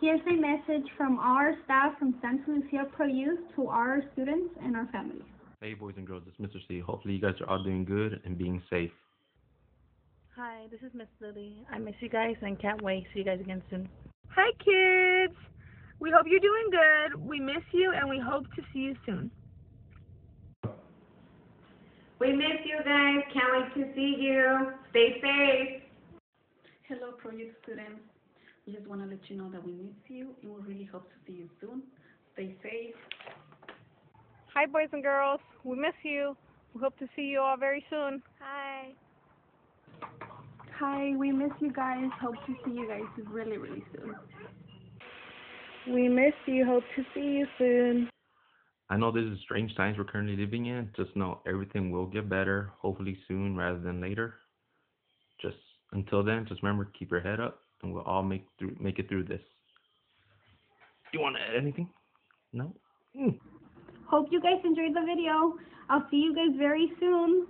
Here's a message from our staff from Santa Lucia Pro Youth to our students and our families. Hey, boys and girls, it's Mr. C. Hopefully, you guys are all doing good and being safe. Hi, this is Miss Lily. I miss you guys and can't wait. To see you guys again soon. Hi, kids. We hope you're doing good. We miss you and we hope to see you soon. We miss you guys. Can't wait to see you. Stay safe. Hello, Project students. We just want to let you know that we miss you and we really hope to see you soon. Stay safe. Hi, boys and girls. We miss you. We hope to see you all very soon. Hi. Hi, we miss you guys. Hope to see you guys really, really soon. We miss you. Hope to see you soon. I know this is strange times we're currently living in. Just know everything will get better, hopefully soon rather than later. Until then, just remember keep your head up, and we'll all make through make it through this. Do you want to add anything? No. Mm. Hope you guys enjoyed the video. I'll see you guys very soon.